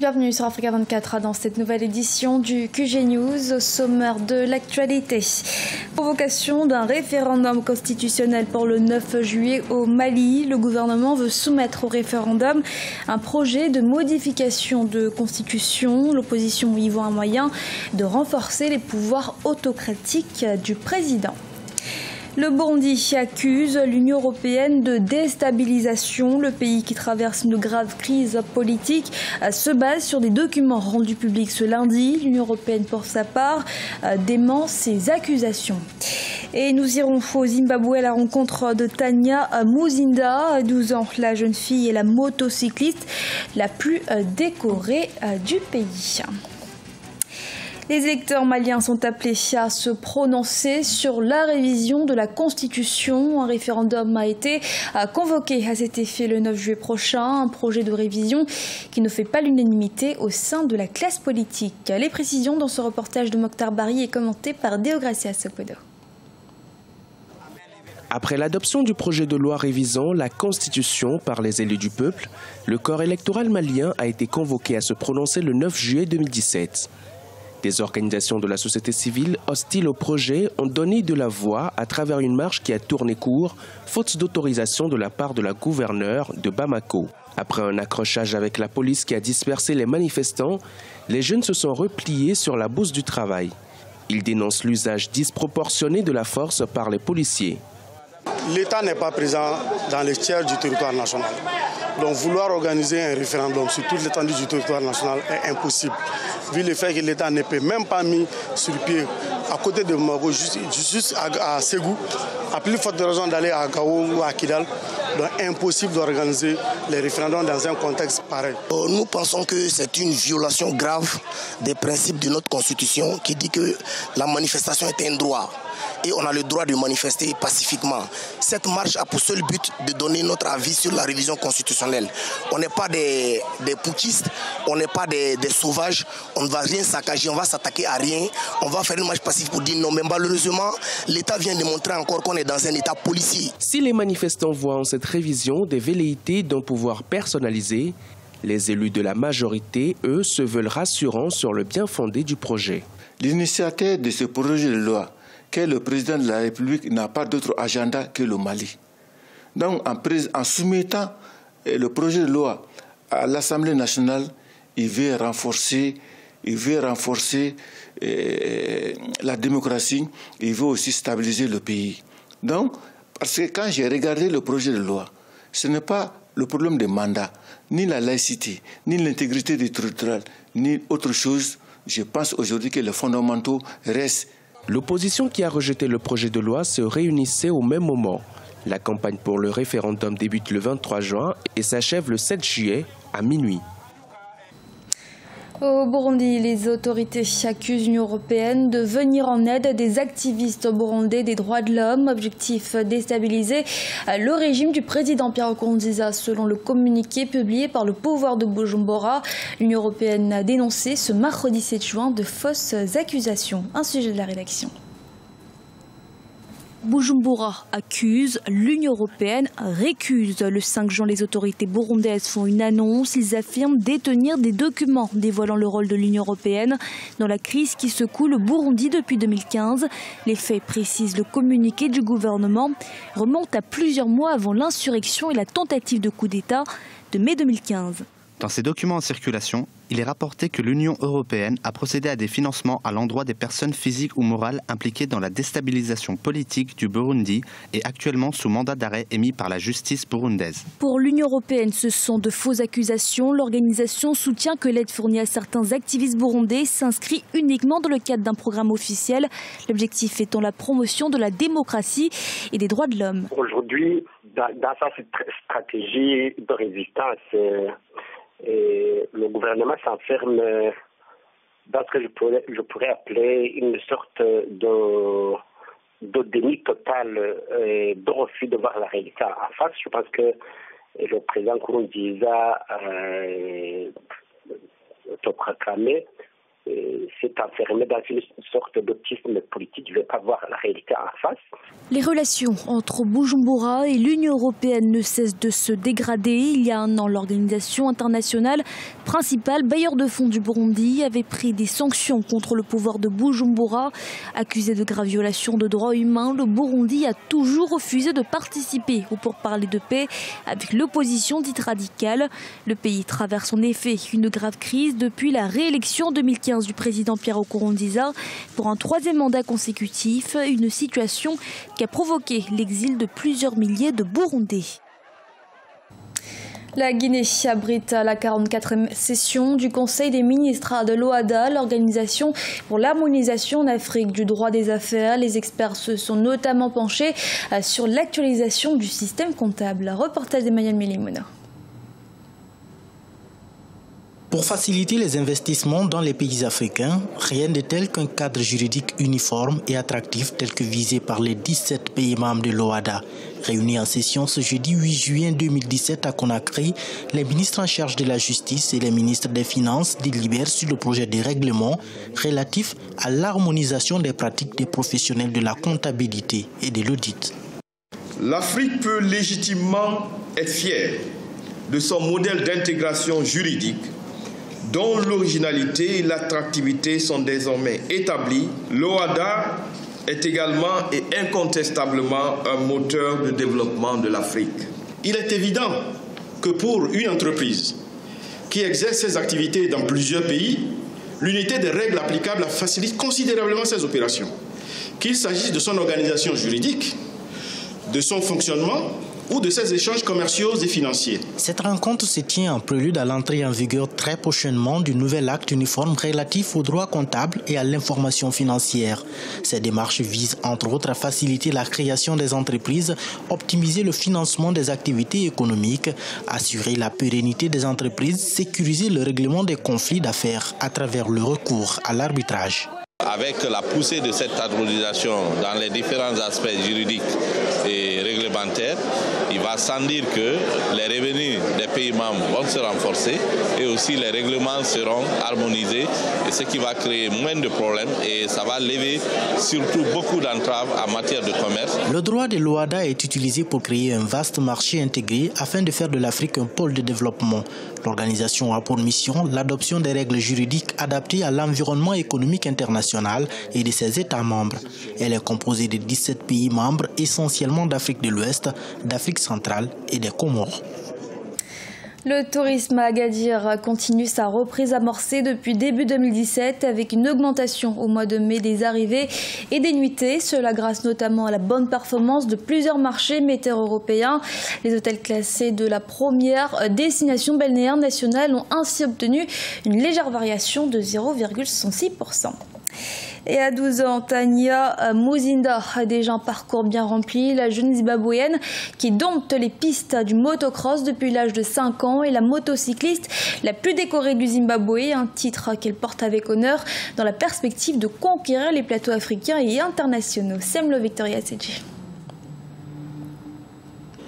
Bienvenue sur Africa 24 dans cette nouvelle édition du QG News au sommaire de l'actualité. Provocation d'un référendum constitutionnel pour le 9 juillet au Mali. Le gouvernement veut soumettre au référendum un projet de modification de constitution. L'opposition y voit un moyen de renforcer les pouvoirs autocratiques du président. Le Burundi accuse l'Union européenne de déstabilisation. Le pays qui traverse une grave crise politique euh, se base sur des documents rendus publics ce lundi. L'Union européenne, pour sa part, euh, dément ces accusations. Et nous irons au Zimbabwe à la rencontre de Tania Muzinda, 12 ans. La jeune fille est la motocycliste la plus euh, décorée du pays. Les électeurs maliens sont appelés à se prononcer sur la révision de la Constitution. Un référendum a été convoqué à cet effet le 9 juillet prochain. Un projet de révision qui ne fait pas l'unanimité au sein de la classe politique. Les précisions dans ce reportage de Mokhtar Bari est commenté par Deogracia Sokodo. Après l'adoption du projet de loi révisant la Constitution par les élus du peuple, le corps électoral malien a été convoqué à se prononcer le 9 juillet 2017. Des organisations de la société civile hostiles au projet ont donné de la voix à travers une marche qui a tourné court, faute d'autorisation de la part de la gouverneure de Bamako. Après un accrochage avec la police qui a dispersé les manifestants, les jeunes se sont repliés sur la bourse du travail. Ils dénoncent l'usage disproportionné de la force par les policiers. L'État n'est pas présent dans les tiers du territoire national. Donc vouloir organiser un référendum sur toute l'étendue du territoire national est impossible, vu le fait que l'État ne peut même pas mis sur pied à côté de Mago, juste, juste à, à, Ségou, à plus forte raison d'aller à Gao ou à Kidal. Donc impossible d'organiser les référendums dans un contexte pareil. Euh, nous pensons que c'est une violation grave des principes de notre Constitution qui dit que la manifestation est un droit et on a le droit de manifester pacifiquement. Cette marche a pour seul but de donner notre avis sur la révision constitutionnelle. On n'est pas des, des poutistes, on n'est pas des, des, sauvages, on ne va rien saccager, on va s'attaquer à rien, on va faire une marche pacifique pour dire non. Mais malheureusement, l'État vient de montrer encore qu'on est dans un État policier. Si les manifestants voient en cette révision des velléités d'un pouvoir personnalisé, les élus de la majorité, eux, se veulent rassurants sur le bien fondé du projet. L'initiateur de ce projet de loi que le président de la République n'a pas d'autre agenda que le Mali. Donc, en, soumettant le projet de loi à l'Assemblée nationale, il veut renforcer, il veut renforcer euh, la démocratie, il veut aussi stabiliser le pays. Donc, parce que quand j'ai regardé le projet de loi, ce n'est pas le problème des mandats, ni la laïcité, ni l'intégrité du territoire, ni autre chose. Je pense aujourd'hui que les fondamentaux restent L'opposition qui a rejeté le projet de loi se réunissait au même moment. La campagne pour le référendum débute le 23 juin et s'achève le 7 juillet à minuit. Au Burundi, les autorités accusent l'Union européenne de venir en aide à des activistes burundais des droits de l'homme. Objectif déstabiliser le régime du président Pierre Nkurunziza. Selon le communiqué publié par le pouvoir de Bujumbura, l'Union européenne a dénoncé ce mercredi 7 juin de fausses accusations. Un sujet de la rédaction. Bujumbura accuse, l'Union européenne récuse. Le 5 juin, les autorités burundaises font une annonce. Ils affirment détenir des documents dévoilant le rôle de l'Union européenne dans la crise qui secoue le Burundi depuis 2015. Les faits précisent le communiqué du gouvernement remontent à plusieurs mois avant l'insurrection et la tentative de coup d'État de mai 2015. Dans ces documents en circulation, il est rapporté que l'Union européenne a procédé à des financements à l'endroit des personnes physiques ou morales impliquées dans la déstabilisation politique du Burundi et actuellement sous mandat d'arrêt émis par la justice burundaise. Pour l'Union européenne, ce sont de fausses accusations. L'organisation soutient que l'aide fournie à certains activistes burundais s'inscrit uniquement dans le cadre d'un programme officiel, l'objectif étant la promotion de la démocratie et des droits de l'homme. Aujourd'hui, dans, dans sa stratégie de résistance, et le gouvernement s'enferme dans ce que je pourrais, je pourrais appeler une sorte de, déni total, euh, de refus de voir la réalité en face. Je pense que le président Kouroundiza euh, proclamé c'est enfermé dans une sorte d'autisme politique, je ne pas voir la réalité en face. Les relations entre Bujumbura et l'Union européenne ne cessent de se dégrader. Il y a un an, l'organisation internationale, principale bailleur de fonds du Burundi, avait pris des sanctions contre le pouvoir de Bujumbura. Accusé de graves violations de droits humains, le Burundi a toujours refusé de participer au pourparlers de paix avec l'opposition dite radicale. Le pays traverse en effet une grave crise depuis la réélection en 2015 du président Pierre Nkurunziza pour un troisième mandat consécutif, une situation qui a provoqué l'exil de plusieurs milliers de Burundais. La Guinée abrite la 44e session du Conseil des ministres de l'OADA, l'Organisation pour l'harmonisation en Afrique du droit des affaires. Les experts se sont notamment penchés sur l'actualisation du système comptable. Reportage d'Emmanuel Mélimona. Pour faciliter les investissements dans les pays africains, rien de tel qu'un cadre juridique uniforme et attractif tel que visé par les 17 pays membres de l'OADA. Réunis en session ce jeudi 8 juin 2017 à Conakry, les ministres en charge de la justice et les ministres des Finances délibèrent sur le projet de règlement relatif à l'harmonisation des pratiques des professionnels de la comptabilité et de l'audit. L'Afrique peut légitimement être fière de son modèle d'intégration juridique dont l'originalité et l'attractivité sont désormais établies, l'OADA est également et incontestablement un moteur de développement de l'Afrique. Il est évident que pour une entreprise qui exerce ses activités dans plusieurs pays, l'unité des règles applicables facilite considérablement ses opérations. Qu'il s'agisse de son organisation juridique, de son fonctionnement ou de ses échanges commerciaux et financiers. Cette rencontre se tient en prélude à l'entrée en vigueur très prochainement du nouvel acte uniforme relatif au droit comptable et à l'information financière. Ces démarches visent entre autres à faciliter la création des entreprises, optimiser le financement des activités économiques, assurer la pérennité des entreprises, sécuriser le règlement des conflits d'affaires à travers le recours à l'arbitrage. Avec la poussée de cette harmonisation dans les différents aspects juridiques et il va sans dire que les revenus des pays membres vont se renforcer et aussi les règlements seront harmonisés, et ce qui va créer moins de problèmes et ça va lever surtout beaucoup d'entraves en matière de commerce. Le droit de l'OADA est utilisé pour créer un vaste marché intégré afin de faire de l'Afrique un pôle de développement. L'organisation a pour mission l'adoption des règles juridiques adaptées à l'environnement économique international et de ses États membres. Elle est composée de 17 pays membres essentiellement d'Afrique de l'Ouest, d'Afrique centrale et des Comores. Le tourisme à Agadir continue sa reprise amorcée depuis début 2017 avec une augmentation au mois de mai des arrivées et des nuitées. Cela grâce notamment à la bonne performance de plusieurs marchés météo européens. Les hôtels classés de la première destination balnéaire nationale ont ainsi obtenu une légère variation de 0,106%. Et à 12 ans, Tania Muzinda a déjà un parcours bien rempli. La jeune zimbabwéenne qui dompte les pistes du motocross depuis l'âge de 5 ans et la motocycliste la plus décorée du Zimbabwe, un titre qu'elle porte avec honneur dans la perspective de conquérir les plateaux africains et internationaux. Semlo Victoria Seji.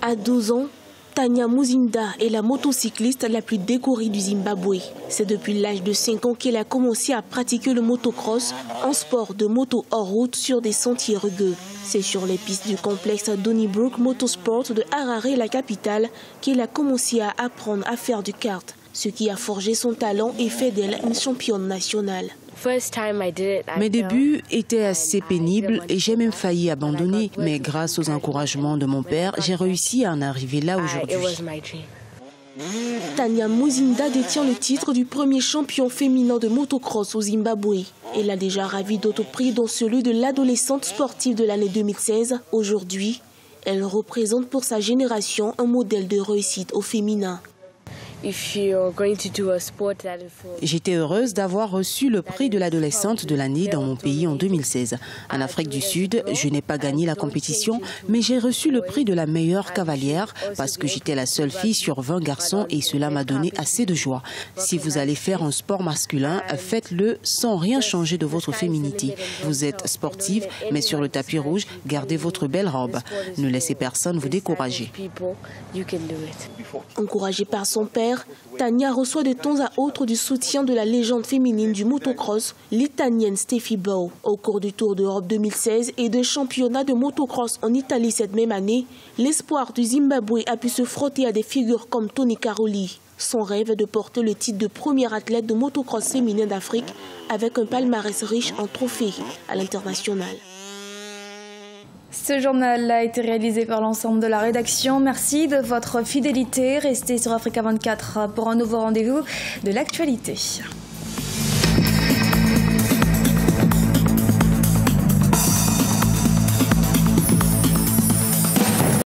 À 12 ans, Tania Muzinda est la motocycliste la plus décorée du Zimbabwe. C'est depuis l'âge de 5 ans qu'elle a commencé à pratiquer le motocross, un sport de moto hors route sur des sentiers rugueux. C'est sur les pistes du complexe Donnybrook Motorsport de Harare, la capitale, qu'elle a commencé à apprendre à faire du kart, ce qui a forgé son talent et fait d'elle une championne nationale. Mes débuts étaient assez pénibles et j'ai même failli abandonner, mais grâce aux encouragements de mon père, j'ai réussi à en arriver là aujourd'hui. Tania Muzinda détient le titre du premier champion féminin de motocross au Zimbabwe. Elle a déjà ravi d'autres prix, dont celui de l'adolescente sportive de l'année 2016. Aujourd'hui, elle représente pour sa génération un modèle de réussite au féminin. J'étais heureuse d'avoir reçu le prix de l'adolescente de l'année dans mon pays en 2016. En Afrique du Sud, je n'ai pas gagné la compétition, mais j'ai reçu le prix de la meilleure cavalière parce que j'étais la seule fille sur 20 garçons et cela m'a donné assez de joie. Si vous allez faire un sport masculin, faites-le sans rien changer de votre féminité. Vous êtes sportive, mais sur le tapis rouge, gardez votre belle robe. Ne laissez personne vous décourager. Encouragée par son père, Tania reçoit de temps à autre du soutien de la légende féminine du motocross, l'italienne Steffi Bow. Au cours du Tour d'Europe 2016 et de championnat de motocross en Italie cette même année, l'espoir du Zimbabwe a pu se frotter à des figures comme Tony Caroli. Son rêve est de porter le titre de premier athlète de motocross féminin d'Afrique avec un palmarès riche en trophées à l'international. Ce journal a été réalisé par l'ensemble de la rédaction. Merci de votre fidélité. Restez sur Africa 24 pour un nouveau rendez-vous de l'actualité.